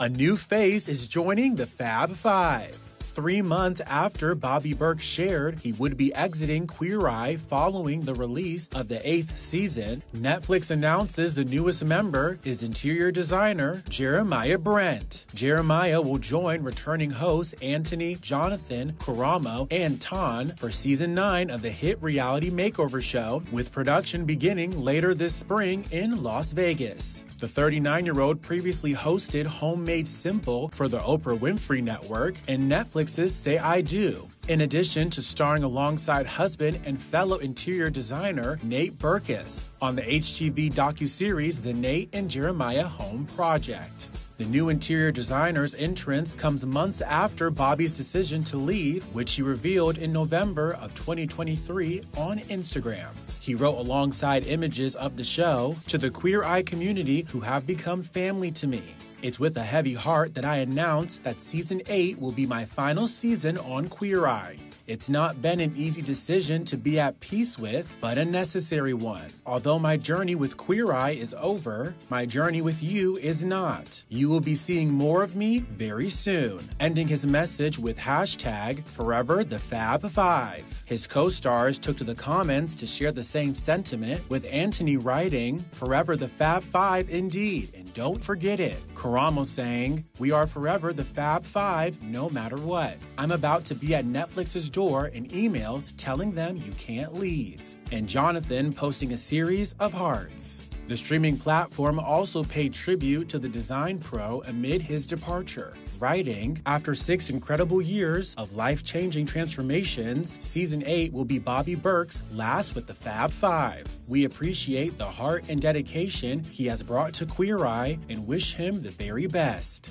A new face is joining the Fab Five. Three months after Bobby Berk shared he would be exiting Queer Eye following the release of the eighth season, Netflix announces the newest member is interior designer Jeremiah Brent. Jeremiah will join returning hosts Anthony, Jonathan, Karamo, and Tan for season 9 of the hit reality makeover show, with production beginning later this spring in Las Vegas. The 39 year old previously hosted Homemade Simple for the Oprah Winfrey Network and Netflix's Say I Do. In addition to starring alongside husband and fellow interior designer Nate Berkus on the HGTV docuseries The Nate and Jeremiah Home Project. The new interior designer's entrance comes months after Bobby's decision to leave, which he revealed in November of 2023 on Instagram. He wrote alongside images of the show to the Queer Eye community who have become family to me. It's with a heavy heart that I announce that season 8 will be my final season on Queer Eye. It's not been an easy decision to be at peace with, but a necessary one. Although my journey with Queer Eye is over, my journey with you is not. You will be seeing more of me very soon. Ending his message with hashtag Forever the Fab Five. His co stars took to the comments to share the same sentiment, with Anthony writing, Forever the Fab Five indeed, and don't forget it. Karamo saying, We are forever the Fab Five no matter what. I'm about to be at Netflix's door in emails telling them you can't leave. And Jonathan posting a series of hearts. The streaming platform also paid tribute to the design pro amid his departure, writing After six incredible years of life changing transformations, season 8 will be Bobby Berk's last with the Fab Five. We appreciate the heart and dedication he has brought to Queer Eye and wish him the very best.